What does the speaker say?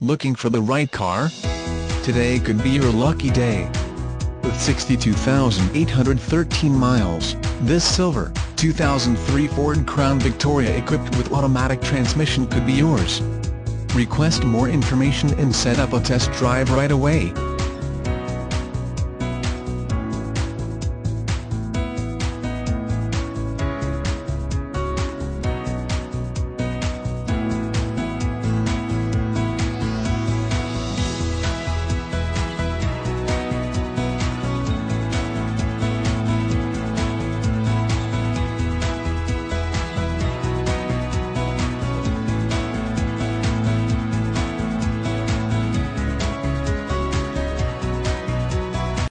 Looking for the right car? Today could be your lucky day. With 62,813 miles, this silver, 2003 Ford Crown Victoria equipped with automatic transmission could be yours. Request more information and set up a test drive right away.